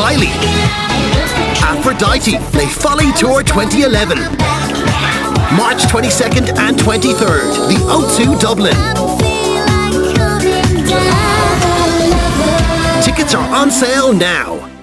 Kylie. Aphrodite, Le Folly Tour 2011. March 22nd and 23rd, the O2 Dublin. Tickets are on sale now.